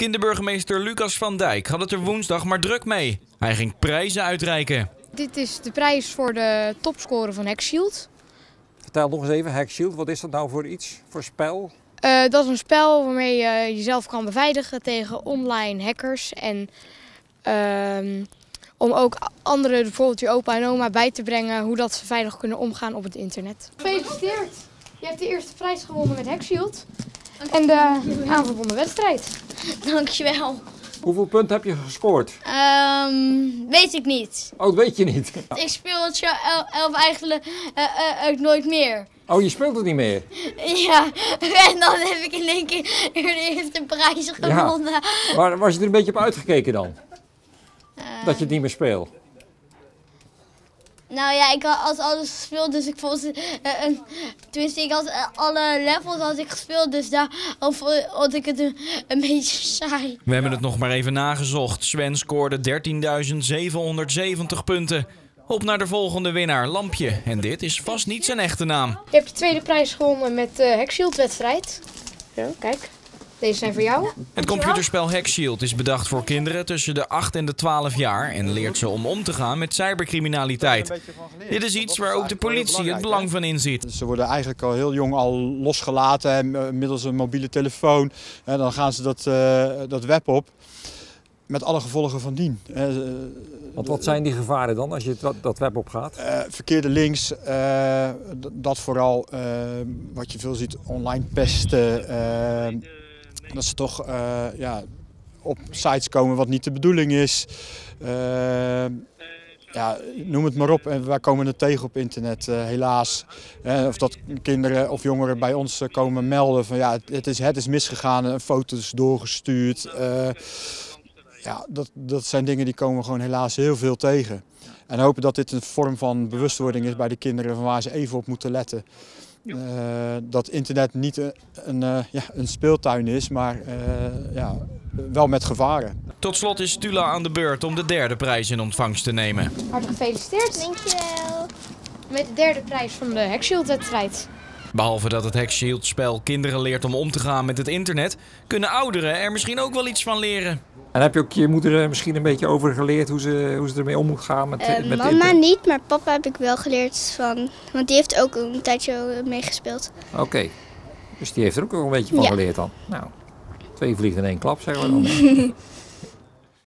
Kinderburgemeester Lucas van Dijk had het er woensdag maar druk mee. Hij ging prijzen uitreiken. Dit is de prijs voor de topscorer van Hackshield. Vertel nog eens even, Hackshield, wat is dat nou voor iets? Voor spel? Uh, dat is een spel waarmee je jezelf kan beveiligen tegen online hackers. En uh, om ook anderen, bijvoorbeeld je opa en oma, bij te brengen hoe dat ze veilig kunnen omgaan op het internet. Gefeliciteerd! Je hebt de eerste prijs gewonnen met Hackshield. En de aanverbonden wedstrijd. Dankjewel. Hoeveel punten heb je gescoord? Um, weet ik niet. Oh, dat weet je niet? ik speel het elf eigenlijk uh, uh, uh, nooit meer. Oh, je speelt het niet meer? Ja, en dan heb ik in één keer de eerste prijs gewonnen. Ja. Maar was je er een beetje op uitgekeken dan? dat je het niet meer speelt? Nou ja, ik had alles gespeeld, dus ik vond het... Uh, uh, tenminste, ik had uh, alle levels had ik gespeeld, dus daar vond ik het een, een, beetje saai. We hebben het nog maar even nagezocht. Sven scoorde 13.770 punten. Op naar de volgende winnaar, Lampje. En dit is vast niet zijn echte naam. Je hebt de tweede prijs gewonnen met de Hackshield-wedstrijd. Zo, kijk. Deze zijn voor jou. Het computerspel Hackshield is bedacht voor kinderen tussen de 8 en de 12 jaar en leert ze om om te gaan met cybercriminaliteit. Dit is iets waar ook de politie het belang van inziet. Ze worden eigenlijk al heel jong al losgelaten middels een mobiele telefoon. En dan gaan ze dat, uh, dat web op met alle gevolgen van dien. Want wat zijn die gevaren dan als je dat web opgaat? Uh, verkeerde links, uh, dat vooral uh, wat je veel ziet, online pesten dat ze toch uh, ja, op sites komen wat niet de bedoeling is. Uh, ja, noem het maar op. En wij komen het tegen op internet, uh, helaas. of dat kinderen of jongeren bij ons komen melden van ja, het is, het is misgegaan, foto's doorgestuurd. ja, dat, dat zijn dingen die komen gewoon helaas heel veel tegen. En hopen dat dit een vorm van bewustwording is bij de kinderen van waar ze even op moeten letten. Uh, dat internet niet een, een, uh, ja, een speeltuin is, maar uh, ja, wel met gevaren. Tot slot is Tula aan de beurt om de derde prijs in ontvangst te nemen. Hartelijk gefeliciteerd. Dankjewel. Met de derde prijs van de Hackshield-wedstrijd. Behalve dat het Hackshield-spel kinderen leert om om te gaan met het internet, kunnen ouderen er misschien ook wel iets van leren. En heb je ook je moeder er misschien een beetje over geleerd hoe ze, hoe ze ermee om moet gaan? Met, uh, met mama niet, maar papa heb ik wel geleerd van. Want die heeft ook een tijdje meegespeeld. Oké, okay. dus die heeft er ook wel een beetje van ja. geleerd dan. Nou, twee vliegen in één klap zeggen we dan.